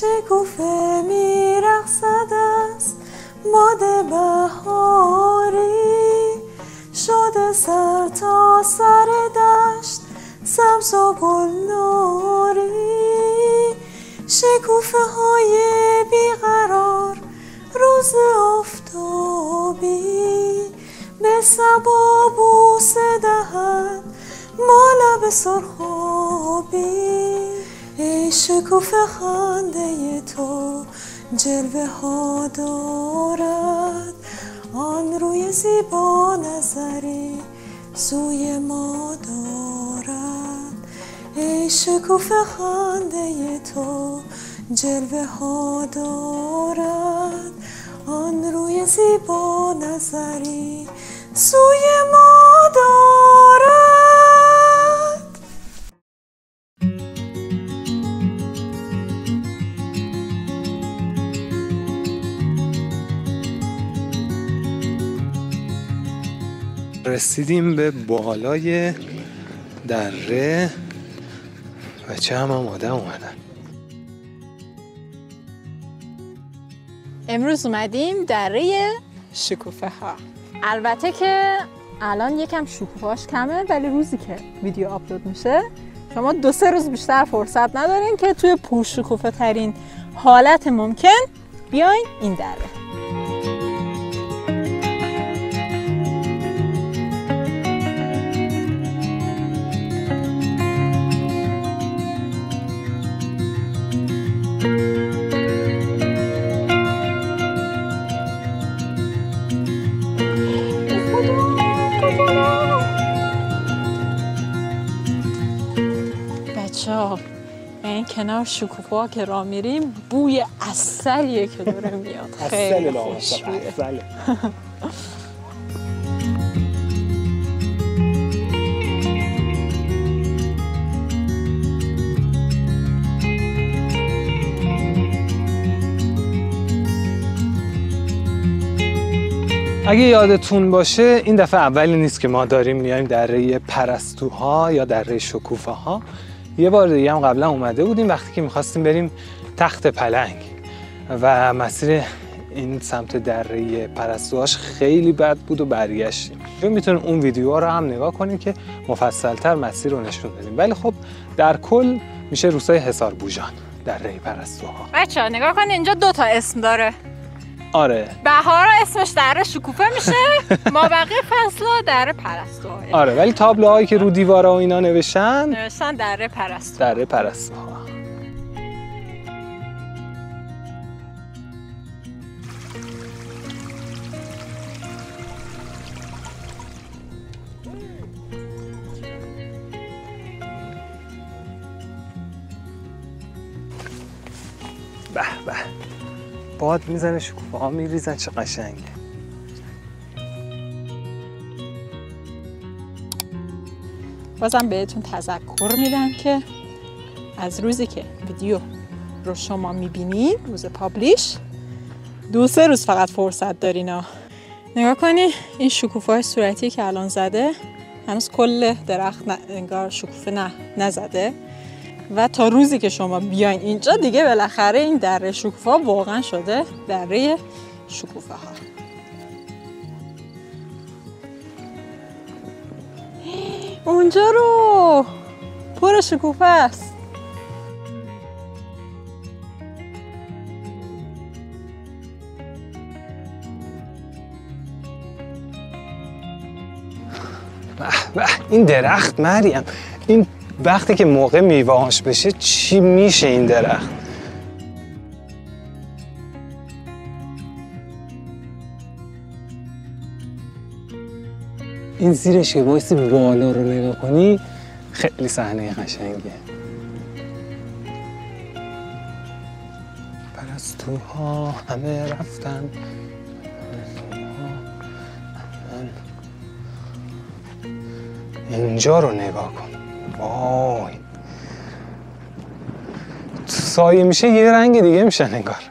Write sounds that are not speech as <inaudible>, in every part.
شکوفه میرقصد است باد بهاری. شده سر تا سر دشت سبز و گلناری. شکوفه های بیقرار روز آفتابی به سبا بوسه دهد ما لب سرخابی. ای شکوفه خنده تو جلوه ها دارد. آن روی زیبا نظری سوی ما دارد. ای شکوفه خنده تو جلوه ها دارد. آن روی زیبا نظری سوی ما دارد. رسیدیم به بالای دره بچه هم هم آدم اومدن. امروز اومدیم دره شکوفه ها. البته که الان یکم شکوفهاش کمه ولی روزی که ویدیو آپلود میشه شما دو سه روز بیشتر فرصت ندارین که توی پر شکوفه ترین حالت ممکن بیاین این دره. کنار شکوفه ها که را میریم بوی اصلیه که داره میاد. خیلی خوشبویه اگه یادتون باشه این دفعه اولی نیست که ما داریم میایم دره پرستوها یا دره شکوفه ها یه بار دیگه هم قبلا اومده بودیم وقتی که می‌خواستیم بریم تخت پلنگ. و مسیر این سمت دره پرستوهاش خیلی بد بود و برگشتیم. می‌تونیم اون ویدیوها رو هم نگاه کنیم که مفصلتر مسیر رو نشون بدیم. ولی خب در کل میشه روستای حصار بوجان دره پرستوها. بچه نگاه کن اینجا دو تا اسم داره. آره. بهار اسمش دره شکوفه میشه. <laughs> ما بقیه فصلا دره پرستو. آره ولی تابلوهایی که رو دیوارا و اینا نوشتن نوشتن دره پرستو. دره پرستوها به به. باد می‌زنه شکوفه ها میریزن چه قشنگه بازم بهتون تذکر میدم که از روزی که ویدیو رو شما می‌بینید روز پابلیش دو سه روز فقط فرصت دارین ها نگاه کنی این شکوفه های صورتی که الان زده هنوز کل درخت. انگار شکوفه نه نزده و تا روزی که شما بیاین اینجا دیگه بالاخره این دره شکوفه واقعا شده دره شکوفه ها. اونجا رو پر شکوفه است. به این درخت مریم. وقتی که موقع میوهاش بشه چی میشه این درخت؟ این زیرش که وایسی بالا رو نگاه کنی خیلی صحنه قشنگه. پرستوها همه رفتن. اینجا رو نگاه کن. وای. سایه میشه یه رنگ دیگه میشه نگار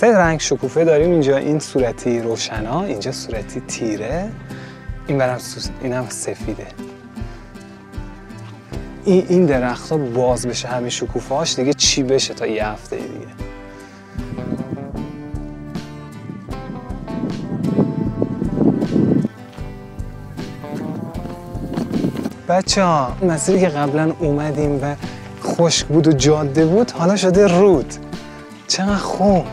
سه رنگ شکوفه داریم اینجا. این صورتی روشنا اینجا صورتی تیره. این برم سوس... این هم سفیده. این این درخت ها باز بشه همه شکوفه هاش دیگه چی بشه تا یه هفته دیگه؟ بچه ها مسیری که قبلا اومدیم و خشک بود و جاده بود حالا شده رود. چقدر خوب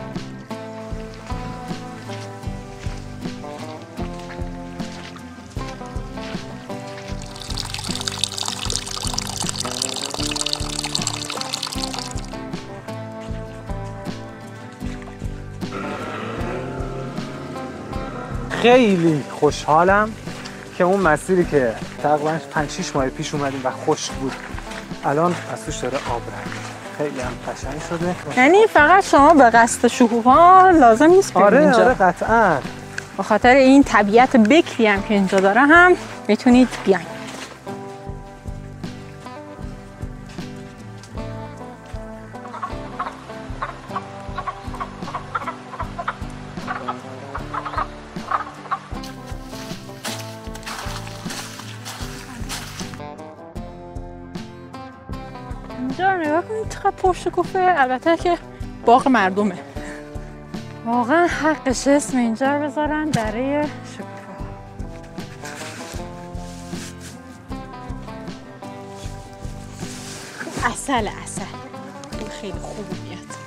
خیلی خوشحالم که اون مسیری که تقریبا 5 6 ماه پیش اومدیم و خشک بود الان از توش داره آب رد خیلی هم قشنگ شده. یعنی فقط شما به قصد شکوفا لازم نیست بیاید آره اینجا. آره قطعا. به خاطر این طبیعت بکری هم که اینجا داره هم می‌تونید بیاین. اینجا رو نگاه کنید چقدر پرشکوفه. البته که باغ مردمه. واقعا حقش اسم اینجا رو بذارن دره شکوفه. اصل اصل این خیلی خوب میاد.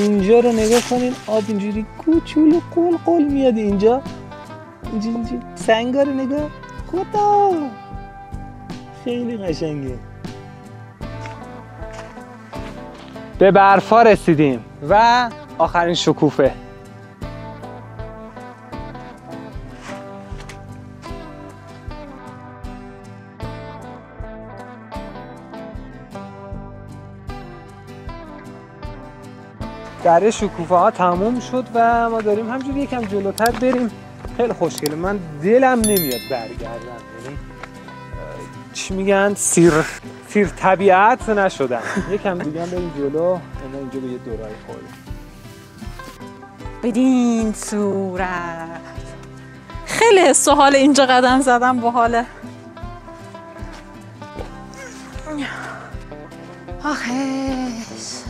اینجا رو نگاه کنین آب اینجوری کوچولو قل قل میاد اینجا. اینجا سنگا رو نگاه خدا خیلی قشنگه. به برفا رسیدیم و آخرین شکوفه. دره شکوفه ها تموم شد و ما داریم همجوری یکم جلوتر بریم. خیلی خوشگله. من دلم نمیاد برگردم. یعنی چی میگن؟ سیر سیر طبیعت نشدم. یکم دیگه بریم جلو. اینا اینجا به یه دورای خورده. بدین صورت. خیلی حس و حال اینجا قدم زدم با حاله آخش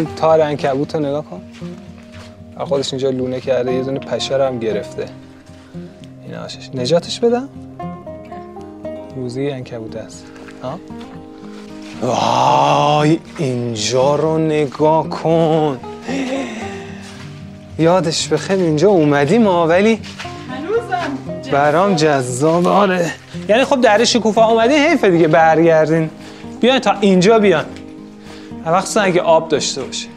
این تار انکبوت رو نگاه کن. خودش اینجا لونه کرده یه دونه پشه رو هم گرفته. این آشش. نجاتش بدم؟ روزی انکبوت است. ها وای اینجا رو نگاه کن. یادش بخیر اینجا اومدیم ما ولی برام جذاب آره. یعنی خب در شکوفه اومدین حیفه دیگه برگردین. بیاین تا اینجا بیان. مخصوصا اگه آب داشته باشه.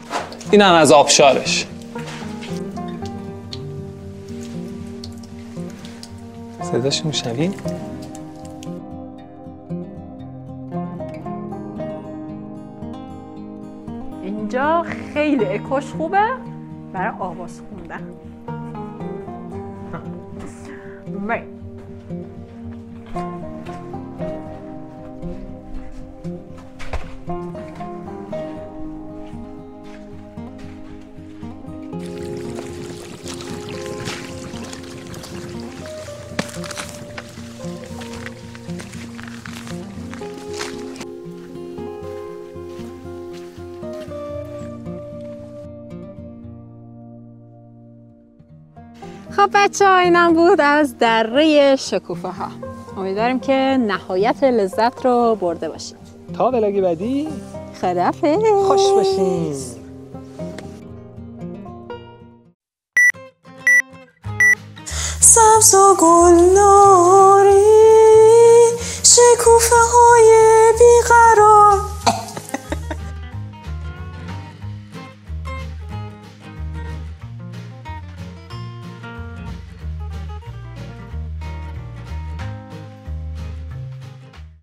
این هم از آبشارش. صداش میشنوی؟ اینجا خیلی اکوش خوبه. برای آواز خوندن. خب بچه ها اینم بود از دره شکوفه ها امیدواریم که نهایت لذت رو برده باشید تا ولاگ بعدی. خدافه خوش باشید سبز و گل ناری شکوفه